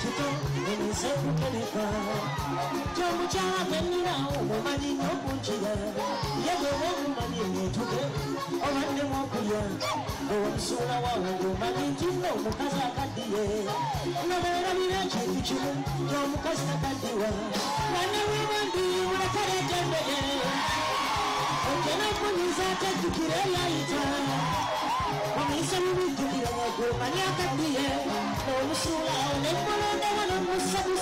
ekito enze nkeleka kyomukyala gwenirawo mumanyi nnyo okunkira yegoba omumanyi netuge obaddemu okulya owomusuula waawo ng'omanyi nti nno omukazi akaddiye nobeerabira ekintu kimu ng'omukazi takaddiwa bana webandi mulekera ejembeye okenofunyiza atajjukira eyayita omuyisa mubijjukira negwomanyi akaddiye n'omusuula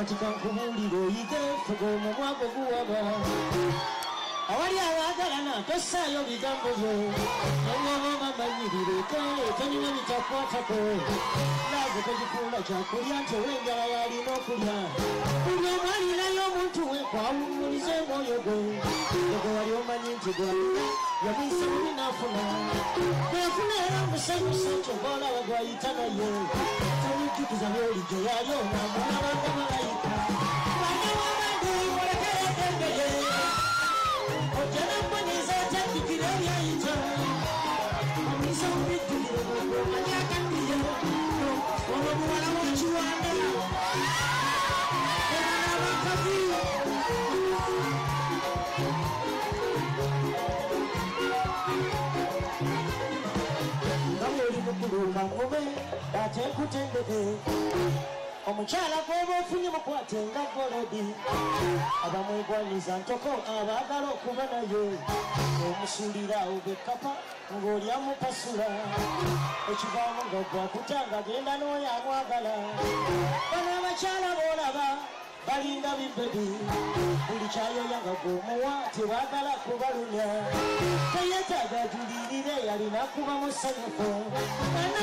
katika nkubuliro oyige fuga omumwago guwaba awali abaagalana tossaayo bigambo byo nongaba mamanyirire tonyina bitakwatako laavu togifuula kyakulya yalina okulya buli omuntu we kwawummuliza omwoyo gwe. Ego wali omanyi nti gwalina You've been singing now for. Now me ate nkutendeke omukyala gwoba ofunye mukwate nga golodi abamwegwaniza ntoko abaagala okuba naye. Omusuulira awo bekapa ng'oli amupasula. Ekivaamu nga gwakuta nga genda n'oyo amwagala. Bano abakyala boolaba balinda bibebi buli kyayoya nga gwomuwa tebaagala kubalumya teyetaaga julirire yalina kuba musanyufu. Bana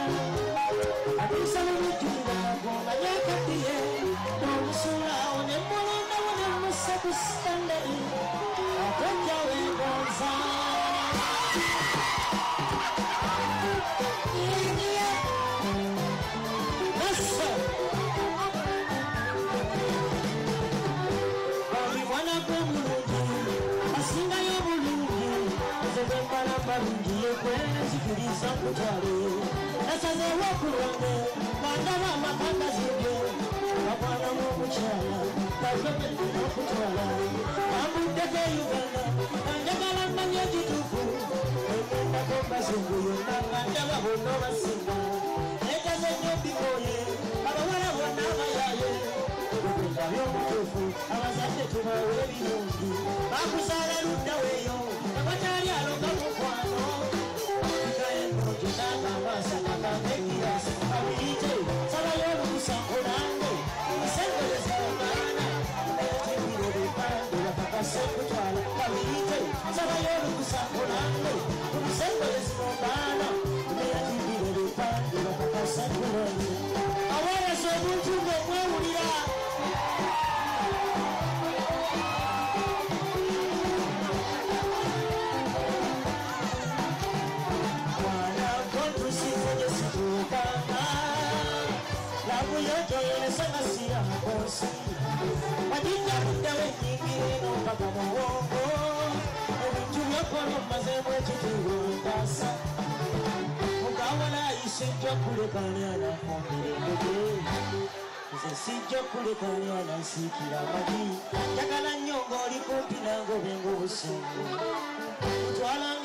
balungi yekwenzikiriza nkutwale nasazeewo okulonde bandaba amakanga zibye bakwanamu omukyala bavebe okutwala bambuddeko e uganda kanjagala mmanyi ekituufu emendako bazungu yonna nga ndaba bonna basinga ekaze nnyo bikoye abawala bonna abayaye okugenda by'omutuufu abazadde tubawe ebirungi bakuzaala ludda weeyo abatali aloga mukwano Yes. Jojo yenesangasia makosi majinja muddewo enyingire nompaka muwongo ebintu byokola omazemu ekitiibwa ntasa mukawala ayisejja kulekani anafumbire ndege nze sijja kulekani anansiikira amagi njagala nnyo ng'oli kumpi nange obenga obusungu twalanga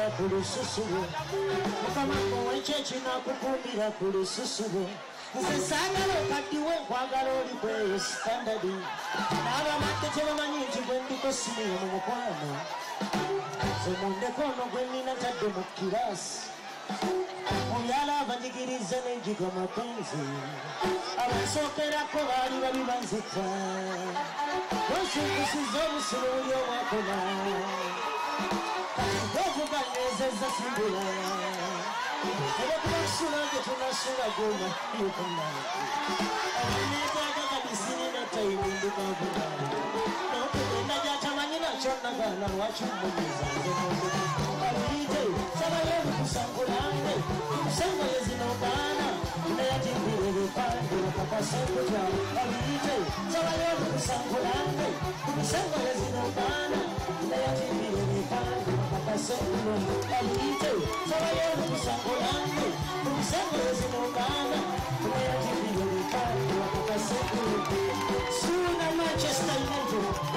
kinakukumira ku lususubo. Mukama owenki ekinakukumira ku lususubo. Nze saagala okaddiwe nkwagala oli kweyo standadi n'abamadde tebamanyi nti gwe ndiko siniyo mu mukwano. Nze mundeko ono gwe nina tadde mu kirasi mubyala abanyigiriza n'enjiga mapenzi. Abasookerako baali babi banzita. Onsungusiza obusiru buli inganye ze zasingura obakunakusulaga tunasula goma yukunaa ebinetaga kabisirina tayibundukaguna nokugenda gyatamanyi nakyo nagaana lwaki mbuliza nze abiyite sabayo ebikusangulange ensengoye zinogaana nayatimbira ebipande kakasekuja abiyite sabayo ebikusangulange Lumbu Alito, Suna Manchester United,